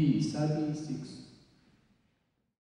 B36